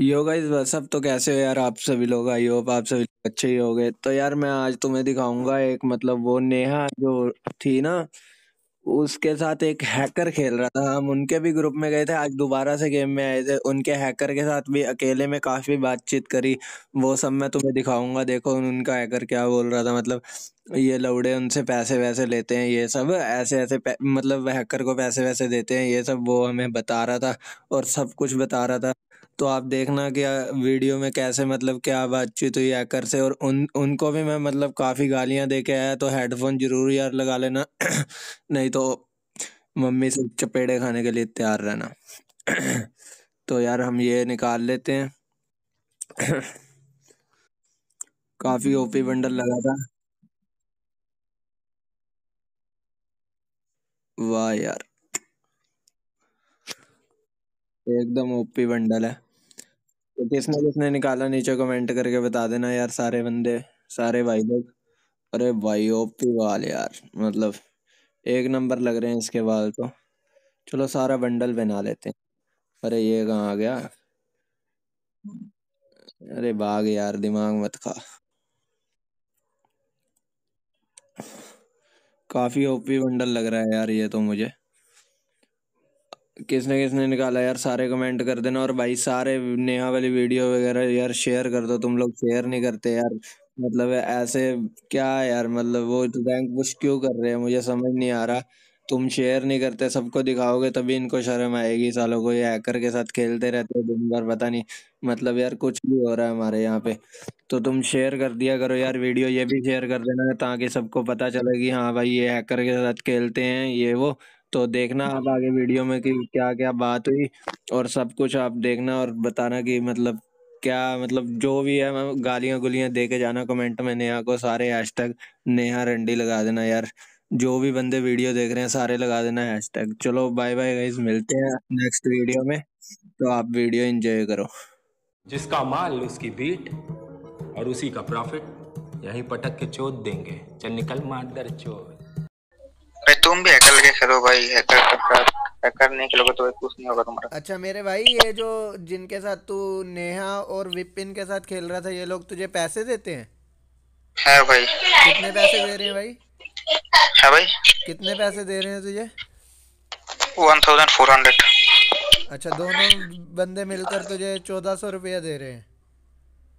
Yo guys सब तो कैसे हो यार? आप सभी लोग आई होप आप सभी अच्छे ही हो गए। तो यार मैं आज तुम्हें दिखाऊँगा एक मतलब वो नेहा जो थी ना, उसके साथ एक हैकर खेल रहा था। हम उनके भी ग्रुप में गए थे, आज दोबारा से गेम में आए थे। उनके हैकर के साथ भी अकेले में काफ़ी बातचीत करी। वो सब मैं तुम्हें दिखाऊँगा। देखो उनका हैकर क्या बोल रहा था मतलब ये लौड़े उनसे पैसे वैसे लेते हैं, ये सब ऐसे ऐसे मतलब हैकर को पैसे वैसे देते हैं, ये सब वो हमें बता रहा था और सब कुछ बता रहा था। तो आप देखना कि वीडियो में कैसे मतलब क्या बातचीत हुई हैकर से और उन, उनको भी मैं मतलब काफ़ी गालियाँ दे के आया तो हेडफोन ज़रूर यार लगा लेना। नहीं तो मम्मी से चपेड़े खाने के लिए तैयार रहना। तो यार हम ये निकाल लेते हैं। काफ़ी ओपी बंडल लगा था। वाह यार। एकदम ओपी बंडल है। किसने किसने निकाला नीचे कमेंट करके बता देना यार सारे बंदे सारे भाई लोग। अरे भाई ओपी वाल यार मतलब एक नंबर लग रहे हैं इसके बाल तो। चलो सारा बंडल बना लेते हैं। अरे ये कहाँ आ गया? अरे भाग यार दिमाग मत खा। काफ़ी ओपी बंडल लग रहा है यार ये तो मुझे। किसने किसने निकाला यार? सारे कमेंट कर देना और भाई सारे नेहा वाली वीडियो वगैरह यार शेयर कर दो। तुम लोग शेयर नहीं करते यार। मतलब ऐसे क्या यार? मतलब वो रैंक पुश क्यों कर रहे हैं? मुझे समझ नहीं आ रहा। तुम शेयर नहीं करते, सबको दिखाओगे तभी इनको शर्म आएगी। सालों को ये हैकर के साथ खेलते रहते हो दिन भर, पता नहीं। मतलब यार कुछ भी हो रहा है हमारे यहाँ पे। तो तुम शेयर कर दिया करो यार वीडियो ये भी शेयर कर देना ताकि सबको पता चले कि हाँ भाई ये हैकर के साथ खेलते हैं, ये वो। तो देखना आप आगे वीडियो में कि क्या क्या बात हुई और सब कुछ आप देखना और बताना कि मतलब क्या मतलब जो भी है गालियाँ गुलियाँ दे के जाना कमेंट में नेहा को, सारे हैशटैग नेहा रंडी लगा देना यार। जो भी बंदे वीडियो देख रहे हैं, सारे लगा देना हैशटैग चलो बाय बाय गाइस मिलते हैं नेक्स्ट वीडियो में। तो आप वीडियो एंजॉय करो। जिसका माल उसकी बीट और उसी का प्रॉफिट यही पटक के चोट देंगे। चल निकल मार चोट। भाई तुम भी हैकर लेके खेलो भाई हैकर हैकर नहीं खेलोगे तो कुछ नहीं होगा तुम्हारा। अच्छा मेरे भाई ये जो जिनके साथ तू नेहा और विपिन के साथ खेल रहा था ये लोग तुझे पैसे देते हैं? है भाई। कितने पैसे दे रहे हैं भाई? है भाई। कितने पैसे दे रहे हैं तुझे? वन थाउज़ेंड फोर हंड्रेड अच्छा दोनों बंदे मिलकर तुझे चौदह सौ रुपया दे रहे हैं।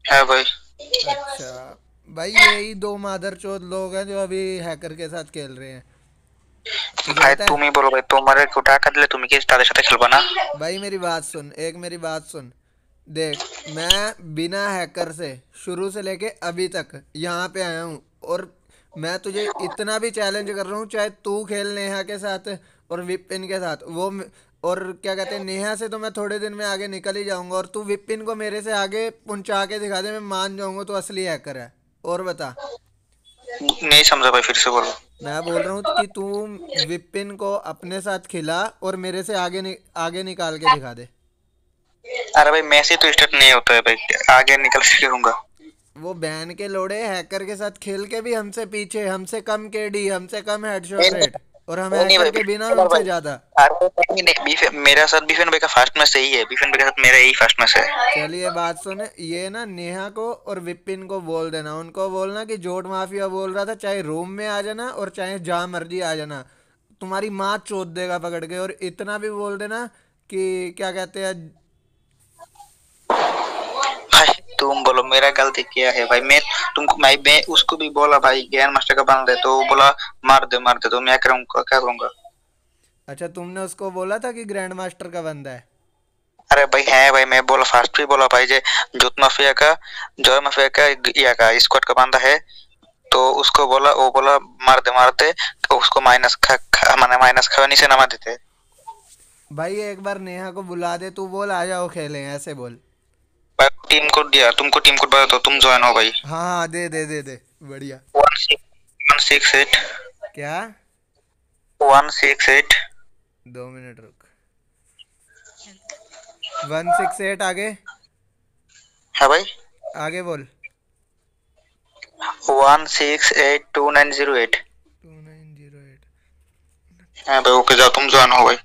है भाई। अच्छा भाई यही दो मादर चौथ लोग हैं जो अभी हैकर के साथ खेल रहे हैं। ভাই তুমি বলো ভাই তোমার কেউ টাকা দিলে তুমি কি তাদের সাথে খেলবে না भाई मेरी बात सुन एक मेरी बात सुन देख मैं बिना हैकर से शुरू से लेके अभी तक यहाँ पे आया हूँ और मैं तुझे इतना भी चैलेंज कर रहा हूँ चाहे तू खेल नेहा के साथ और विपिन के साथ वो और क्या कहते हैं नेहा से तो मैं थोड़े दिन में आगे निकल ही जाऊंगा और तू विपिन को मेरे से आगे पहुंचा के दिखा दे मैं मान जाऊंगा तो असली हैकर है और बता नहीं समझा भाई फिर से बोलो मैं बोल रहा हूँ कि तू विपिन को अपने साथ खिला और मेरे से आगे नि, आगे निकाल के दिखा दे। अरे भाई मैं से तो स्टार्ट नहीं होता है भाई। आगे निकल के दूँगा वो बैन के लोड़े हैकर के साथ खेल के भी हमसे पीछे हमसे कम केडी हमसे कम हेडशॉट रेट और हमें हैकर के बिना उनसे ज़्यादा। मेरा साथ बीफेन भाई का फ़र्स्ट मैच सही है बीफेन भाई के साथ मेरा यही फ़र्स्ट मैच है। चलिए बात सुने। ये ना नेहा को और विपिन को बोल देना। उनको बोलना कि जोट माफिया बोल रहा था चाहे रूम में आ जाना और चाहे जहाँ मर्ज़ी आ जाना। तुम्हारी माँ चोद देगा पकड़ के और इतना भी बोल देना कि क्या कहते हैं तुम बोलो मेरा गलती क्या है भाई? मैं तुमको मैं, मैं उसको भी बोला भाई ज्ञान मास्टर का बंद है तो बोला मार दे मार दे तो मैं करूँगा क्या करूँगा। अच्छा तुमने उसको बोला था कि ग्रैंड मास्टर का बंदा है? अरे भाई है भाई मैं बोला फास्ट भी बोला भाई जे जूत माफिया का जॉय माफिया का या का स्क्वाड का बंदा है तो उसको बोला वो बोला मार दे मार दे तो उसको माइनस खा, खा माने माइनस खा नीचे नमा देते। भाई एक बार नेहा को बुला दे तू बोल आ जाओ खेलें ऐसे बोल। टीम कोड दिया तुमको टीम कोड बता तो तुम ज्वाइन हो भाई। हाँ दे दे दे दे बढ़िया। वन सिक्स एट क्या? वन सिक्स एट दो मिनट रुक। वन सिक्स एट आगे? हाँ भाई। आगे बोल। One six eight two nine zero eight two nine zero eight हाँ भाई ओके जाओ तुम ज्वाइन हो भाई।